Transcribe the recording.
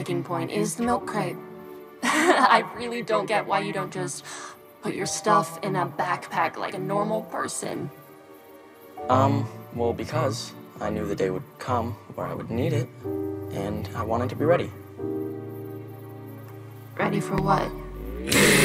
sticking point is the milk crate. I really don't get why you don't just put your stuff in a backpack like a normal person. Um, well, because I knew the day would come where I would need it, and I wanted to be ready. Ready for what?